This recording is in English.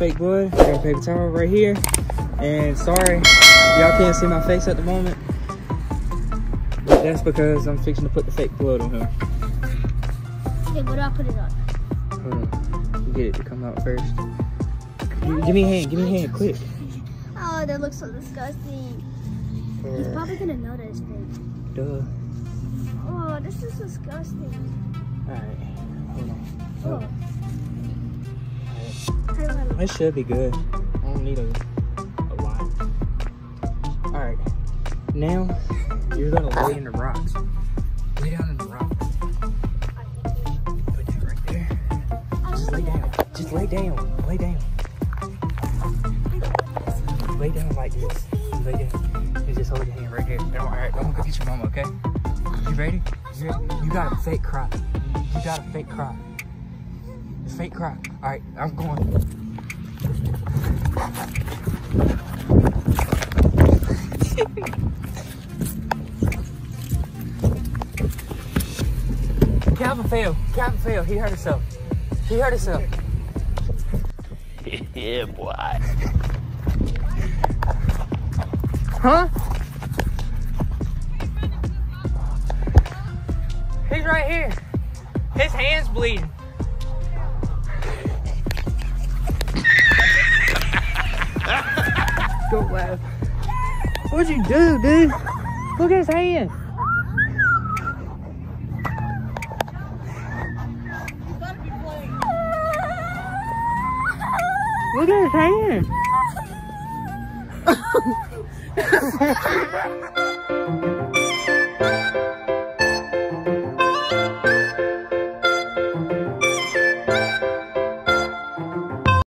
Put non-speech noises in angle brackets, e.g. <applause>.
fake blood. I got paper towel right here. And sorry, y'all can't see my face at the moment. But that's because I'm fixing to put the fake blood on him. Okay, what do I put it on? Hold on. Get it to come out first. Give give me a hand, give me a hand, quick. Oh, that looks so disgusting. He's Uh, probably gonna know that it's fake. duh. Oh, this is disgusting. Alright, hold on. Oh. Oh, it should be good. I don't need a, a lot. Alright, now you're gonna lay in the rocks. Lay down in the rocks. Put that right there. Just lay down. Just lay down. Lay down. Lay down like this. Lay down. And just hold your hand right here. Alright, I'm gonna go get your mama, okay? You ready? You, ready? you got a fake cry. You got a fake cry. A fake cry. Alright, I'm going. <laughs> Calvin failed. Calvin failed. He hurt himself. He hurt himself. <laughs> yeah, boy. Huh? He's right here. His hand's bleeding. What'd you do, dude? Look at his hand. Look at his hand. <laughs>